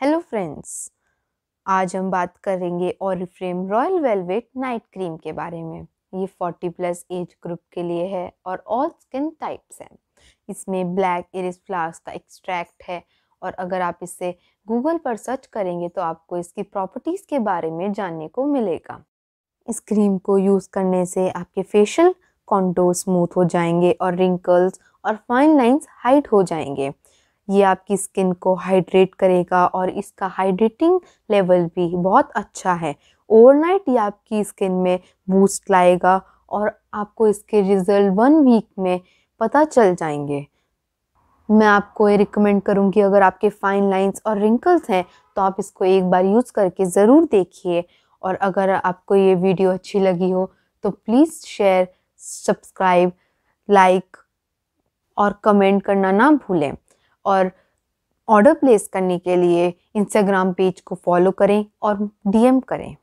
Hello friends आज हम बात करेंगे और frame royal velvet night cream के बारे में। ये 40 प्लस एज ग्रुप के लिए है और ऑल स्किन टाइप्स हैं। इसमें ब्लैक इरिस फ्लावर्स का एक्सट्रैक्ट है और अगर आप इसे गूगल पर सर्च करेंगे तो आपको इसकी प्रॉपर्टीज़ के बारे में जानने को मिलेगा। इस क्रीम को यूज़ करने से आपके फेशियल कॉन्टोर स्मूथ हो जाएँगे और रिंकल्स और फाइन लाइंस हाइड हो जाएँगे। ये आपकी स्किन को हाइड्रेट करेगा और इसका हाइड्रेटिंग लेवल भी बहुत अच्छा है। ओवरनाइट ये आपकी स्किन में बूस्ट लाएगा और आपको इसके रिज़ल्ट वन वीक में पता चल जाएँगे। मैं आपको ये रिकमेंड करूँगी, अगर आपके फाइन लाइंस और रिंकल्स हैं तो आप इसको एक बार यूज़ करके ज़रूर देखिए। और अगर आपको ये वीडियो अच्छी लगी हो तो प्लीज़ शेयर सब्सक्राइब लाइक और कमेंट करना ना भूलें। और ऑर्डर प्लेस करने के लिए इंस्टाग्राम पेज को फॉलो करें और डीएम करें।